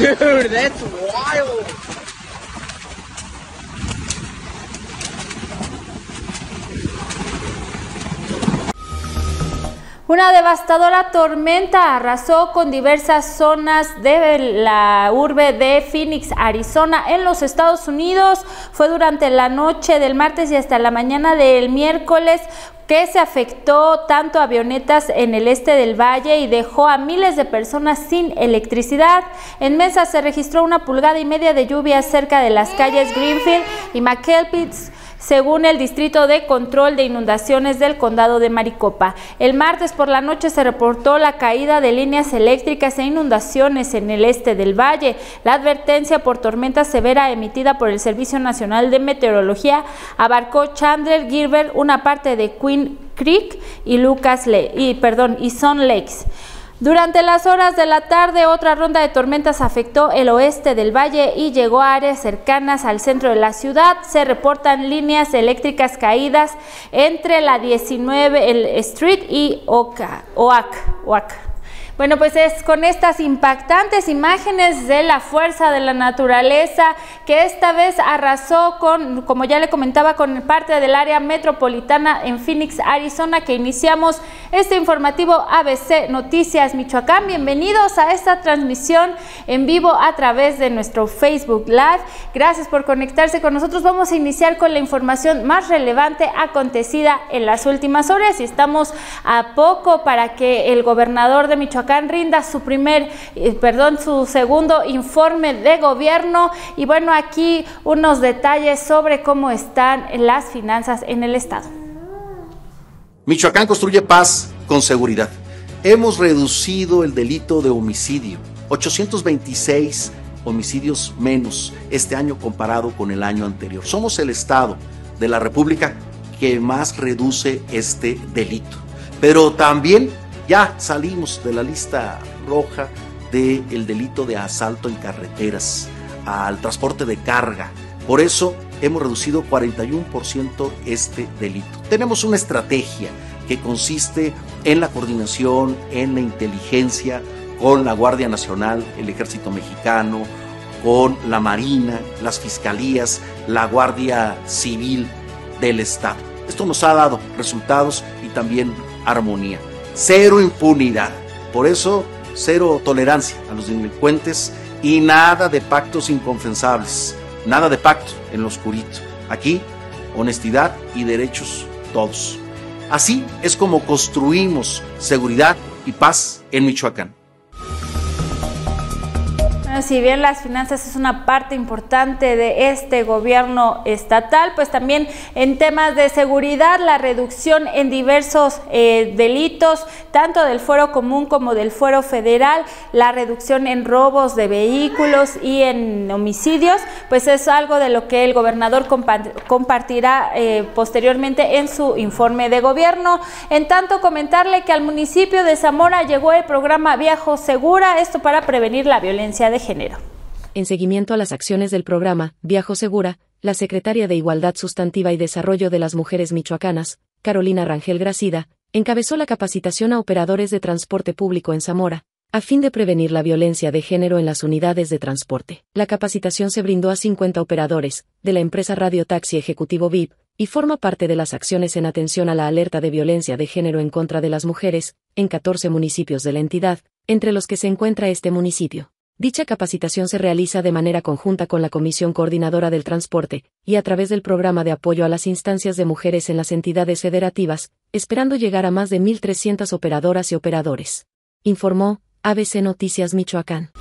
Dude, that's wild. Una devastadora tormenta arrasó con diversas zonas de la urbe de Phoenix, Arizona, en los Estados Unidos. Fue durante la noche del martes y hasta la mañana del miércoles que se afectó tanto avionetas en el este del valle y dejó a miles de personas sin electricidad. En Mesa se registró una pulgada y media de lluvia cerca de las calles Greenfield y McKelpitts según el Distrito de Control de Inundaciones del Condado de Maricopa. El martes por la noche se reportó la caída de líneas eléctricas e inundaciones en el este del valle. La advertencia por tormenta severa emitida por el Servicio Nacional de Meteorología abarcó Chandler, Gilbert, una parte de Queen Creek y Lucas y, Lakes. Durante las horas de la tarde, otra ronda de tormentas afectó el oeste del valle y llegó a áreas cercanas al centro de la ciudad. Se reportan líneas eléctricas caídas entre la 19 el Street y Oak. Oak. Bueno, pues es con estas impactantes imágenes de la fuerza de la naturaleza que esta vez arrasó con, como ya le comentaba, con parte del área metropolitana en Phoenix, Arizona, que iniciamos este informativo ABC Noticias Michoacán. Bienvenidos a esta transmisión en vivo a través de nuestro Facebook Live. Gracias por conectarse con nosotros. Vamos a iniciar con la información más relevante acontecida en las últimas horas y estamos a poco para que el gobernador de Michoacán rinda su primer, eh, perdón, su segundo informe de gobierno y bueno, aquí unos detalles sobre cómo están las finanzas en el estado. Michoacán construye paz con seguridad. Hemos reducido el delito de homicidio, 826 homicidios menos este año comparado con el año anterior. Somos el estado de la República que más reduce este delito. Pero también ya salimos de la lista roja del delito de asalto en carreteras, al transporte de carga. Por eso hemos reducido 41% este delito. Tenemos una estrategia que consiste en la coordinación, en la inteligencia con la Guardia Nacional, el Ejército Mexicano, con la Marina, las fiscalías, la Guardia Civil del Estado. Esto nos ha dado resultados y también armonía cero impunidad. Por eso, cero tolerancia a los delincuentes y nada de pactos inconfensables, nada de pacto en lo oscurito. Aquí, honestidad y derechos todos. Así es como construimos seguridad y paz en Michoacán si bien las finanzas es una parte importante de este gobierno estatal, pues también en temas de seguridad, la reducción en diversos eh, delitos, tanto del fuero común como del fuero federal, la reducción en robos de vehículos y en homicidios, pues es algo de lo que el gobernador compartirá eh, posteriormente en su informe de gobierno. En tanto, comentarle que al municipio de Zamora llegó el programa Viajo Segura, esto para prevenir la violencia de género. En seguimiento a las acciones del programa Viajo Segura, la secretaria de Igualdad Sustantiva y Desarrollo de las Mujeres Michoacanas, Carolina Rangel Gracida, encabezó la capacitación a operadores de transporte público en Zamora, a fin de prevenir la violencia de género en las unidades de transporte. La capacitación se brindó a 50 operadores, de la empresa Radio Taxi Ejecutivo VIP, y forma parte de las acciones en atención a la alerta de violencia de género en contra de las mujeres, en 14 municipios de la entidad, entre los que se encuentra este municipio. Dicha capacitación se realiza de manera conjunta con la Comisión Coordinadora del Transporte, y a través del programa de apoyo a las instancias de mujeres en las entidades federativas, esperando llegar a más de 1.300 operadoras y operadores. Informó ABC Noticias Michoacán.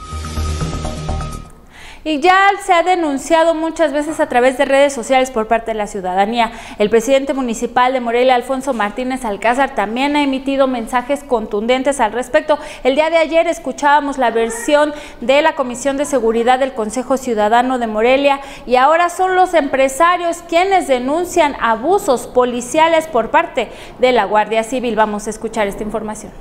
Y ya se ha denunciado muchas veces a través de redes sociales por parte de la ciudadanía. El presidente municipal de Morelia, Alfonso Martínez Alcázar, también ha emitido mensajes contundentes al respecto. El día de ayer escuchábamos la versión de la Comisión de Seguridad del Consejo Ciudadano de Morelia y ahora son los empresarios quienes denuncian abusos policiales por parte de la Guardia Civil. Vamos a escuchar esta información.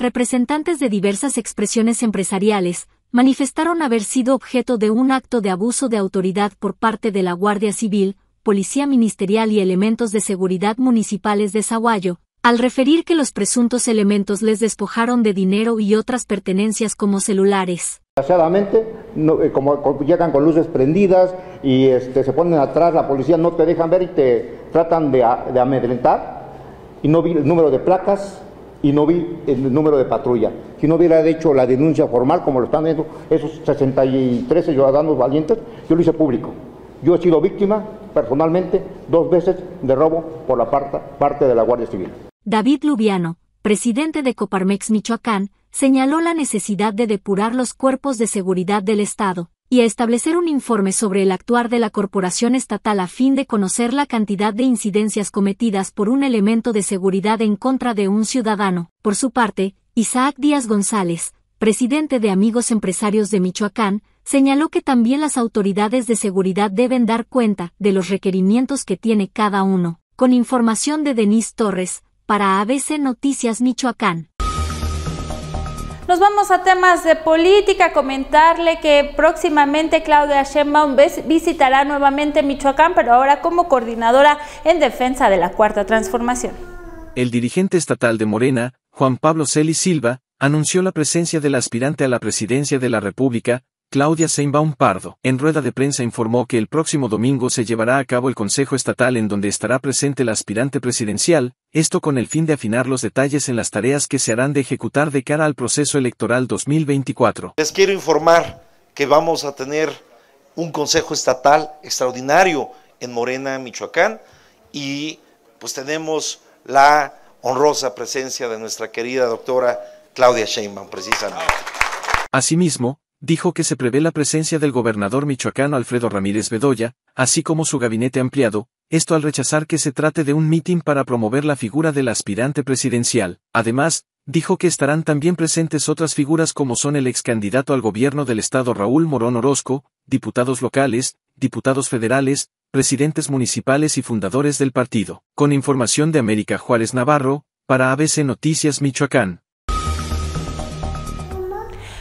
Representantes de diversas expresiones empresariales manifestaron haber sido objeto de un acto de abuso de autoridad por parte de la Guardia Civil, Policía Ministerial y elementos de seguridad municipales de Zaguayo, al referir que los presuntos elementos les despojaron de dinero y otras pertenencias como celulares, Desgraciadamente, eh, como, llegan con luces prendidas y este, se ponen atrás, la policía no te dejan ver y te tratan de, de amedrentar. Y no vi el número de placas y no vi el número de patrulla. Si no hubiera hecho la denuncia formal, como lo están viendo esos 63 ciudadanos valientes, yo lo hice público. Yo he sido víctima personalmente dos veces de robo por la parte, parte de la Guardia Civil. David Lubiano, presidente de Coparmex Michoacán, señaló la necesidad de depurar los cuerpos de seguridad del Estado y establecer un informe sobre el actuar de la corporación estatal a fin de conocer la cantidad de incidencias cometidas por un elemento de seguridad en contra de un ciudadano. Por su parte, Isaac Díaz González, presidente de Amigos Empresarios de Michoacán, señaló que también las autoridades de seguridad deben dar cuenta de los requerimientos que tiene cada uno. Con información de Denise Torres, para ABC Noticias Michoacán. Nos vamos a temas de política, comentarle que próximamente Claudia Sheinbaum visitará nuevamente Michoacán, pero ahora como coordinadora en defensa de la Cuarta Transformación. El dirigente estatal de Morena, Juan Pablo Celi Silva, anunció la presencia del aspirante a la presidencia de la República, Claudia Seinbaum Pardo, en rueda de prensa informó que el próximo domingo se llevará a cabo el Consejo Estatal en donde estará presente el aspirante presidencial, esto con el fin de afinar los detalles en las tareas que se harán de ejecutar de cara al proceso electoral 2024. Les quiero informar que vamos a tener un Consejo Estatal extraordinario en Morena, Michoacán, y pues tenemos la honrosa presencia de nuestra querida doctora Claudia Sheinbaum, precisamente. Asimismo, dijo que se prevé la presencia del gobernador michoacano Alfredo Ramírez Bedoya, así como su gabinete ampliado, esto al rechazar que se trate de un mitin para promover la figura del aspirante presidencial. Además, dijo que estarán también presentes otras figuras como son el ex candidato al gobierno del estado Raúl Morón Orozco, diputados locales, diputados federales, presidentes municipales y fundadores del partido. Con información de América Juárez Navarro, para ABC Noticias Michoacán.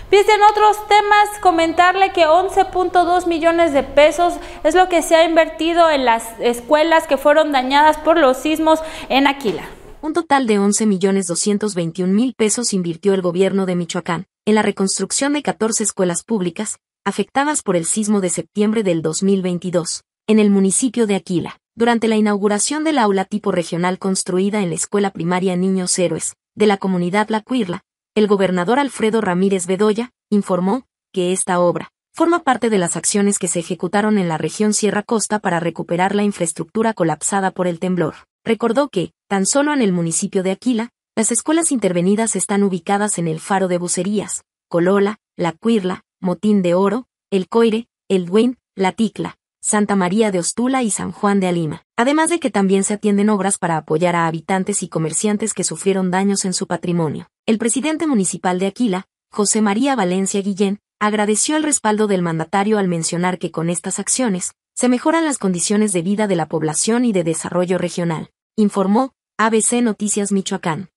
Bien, en otros temas, comentarle que 11.2 millones de pesos es lo que se ha invertido en las escuelas que fueron dañadas por los sismos en Aquila. Un total de 11 millones 221 mil pesos invirtió el gobierno de Michoacán en la reconstrucción de 14 escuelas públicas afectadas por el sismo de septiembre del 2022 en el municipio de Aquila. Durante la inauguración del aula tipo regional construida en la escuela primaria Niños Héroes de la comunidad La Cuirla, el gobernador Alfredo Ramírez Bedoya informó que esta obra forma parte de las acciones que se ejecutaron en la región Sierra Costa para recuperar la infraestructura colapsada por el temblor. Recordó que, tan solo en el municipio de Aquila, las escuelas intervenidas están ubicadas en el Faro de Bucerías, Colola, La Cuirla, Motín de Oro, El Coire, El Duén, La Ticla, Santa María de Ostula y San Juan de Alima. Además de que también se atienden obras para apoyar a habitantes y comerciantes que sufrieron daños en su patrimonio. El presidente municipal de Aquila, José María Valencia Guillén, agradeció el respaldo del mandatario al mencionar que con estas acciones, se mejoran las condiciones de vida de la población y de desarrollo regional, informó ABC Noticias Michoacán.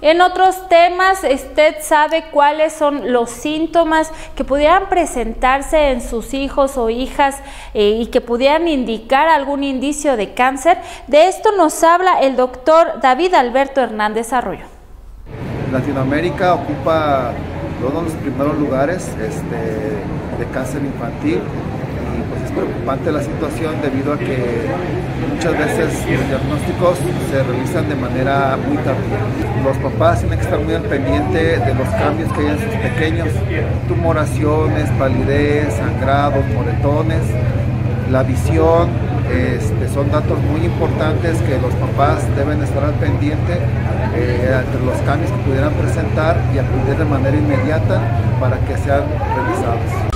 En otros temas, usted sabe cuáles son los síntomas que pudieran presentarse en sus hijos o hijas eh, y que pudieran indicar algún indicio de cáncer. De esto nos habla el doctor David Alberto Hernández Arroyo. Latinoamérica ocupa todos los primeros lugares este, de cáncer infantil preocupante la situación debido a que muchas veces los diagnósticos se realizan de manera muy tardía. Los papás tienen que estar muy al pendiente de los cambios que hay en sus pequeños, tumoraciones, palidez, sangrados, moretones, la visión, este, son datos muy importantes que los papás deben estar al pendiente eh, los cambios que pudieran presentar y acudir de manera inmediata para que sean revisados.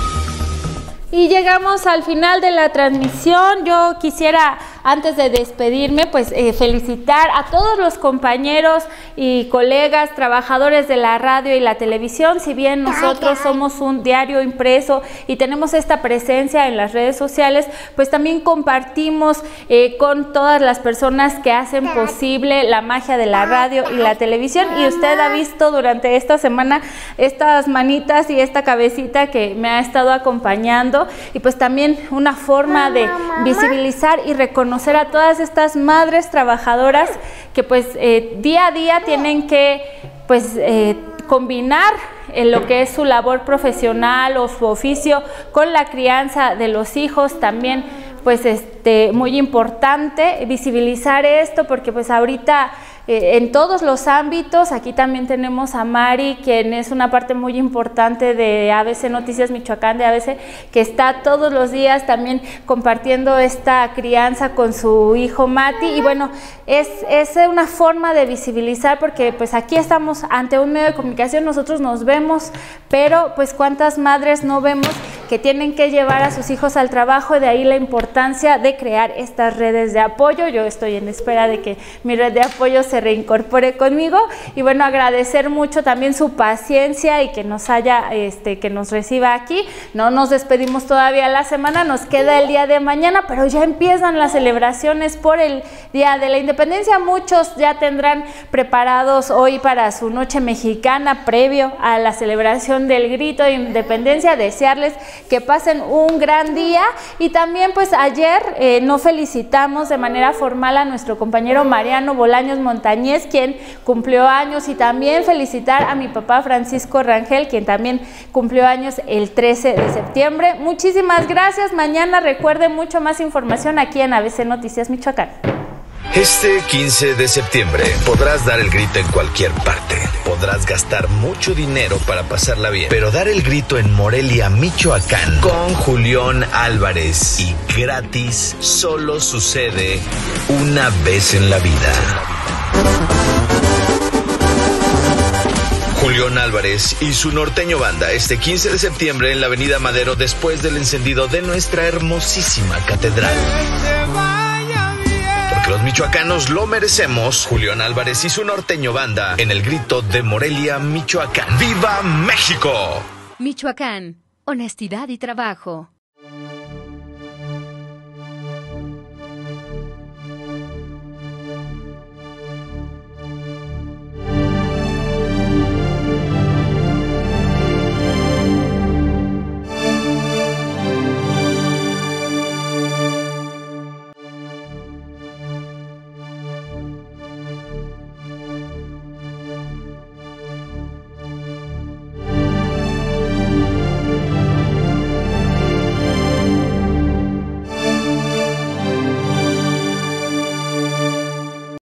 Y llegamos al final de la transmisión. Yo quisiera antes de despedirme, pues eh, felicitar a todos los compañeros y colegas, trabajadores de la radio y la televisión. Si bien nosotros somos un diario impreso y tenemos esta presencia en las redes sociales, pues también compartimos eh, con todas las personas que hacen posible la magia de la radio y la televisión. Y usted ha visto durante esta semana estas manitas y esta cabecita que me ha estado acompañando. Y pues también una forma de visibilizar y reconocer conocer a todas estas madres trabajadoras que pues eh, día a día tienen que pues eh, combinar en lo que es su labor profesional o su oficio con la crianza de los hijos. También pues este muy importante visibilizar esto porque pues ahorita eh, en todos los ámbitos. Aquí también tenemos a Mari, quien es una parte muy importante de ABC Noticias Michoacán, de ABC, que está todos los días también compartiendo esta crianza con su hijo Mati. Y bueno, es, es una forma de visibilizar porque pues aquí estamos ante un medio de comunicación, nosotros nos vemos, pero pues cuántas madres no vemos que tienen que llevar a sus hijos al trabajo, de ahí la importancia de crear estas redes de apoyo. Yo estoy en espera de que mi red de apoyo se reincorpore conmigo y bueno, agradecer mucho también su paciencia y que nos haya, este, que nos reciba aquí. No nos despedimos todavía la semana, nos queda el día de mañana, pero ya empiezan las celebraciones por el Día de la Independencia. Muchos ya tendrán preparados hoy para su noche mexicana previo a la celebración del grito de independencia. Desearles que pasen un gran día y también pues ayer eh, no felicitamos de manera formal a nuestro compañero Mariano Bolaños Montañez, quien cumplió años y también felicitar a mi papá Francisco Rangel, quien también cumplió años el 13 de septiembre. Muchísimas gracias. Mañana recuerden mucho más información aquí en ABC Noticias Michoacán. Este 15 de septiembre podrás dar el grito en cualquier parte. Podrás gastar mucho dinero para pasarla bien. Pero dar el grito en Morelia, Michoacán, con Julián Álvarez y gratis, solo sucede una vez en la vida. Julián Álvarez y su norteño banda este 15 de septiembre en la Avenida Madero después del encendido de nuestra hermosísima catedral. Porque los michoacanos lo merecemos. Julián Álvarez y su norteño banda en el grito de Morelia, Michoacán. ¡Viva México! Michoacán, honestidad y trabajo.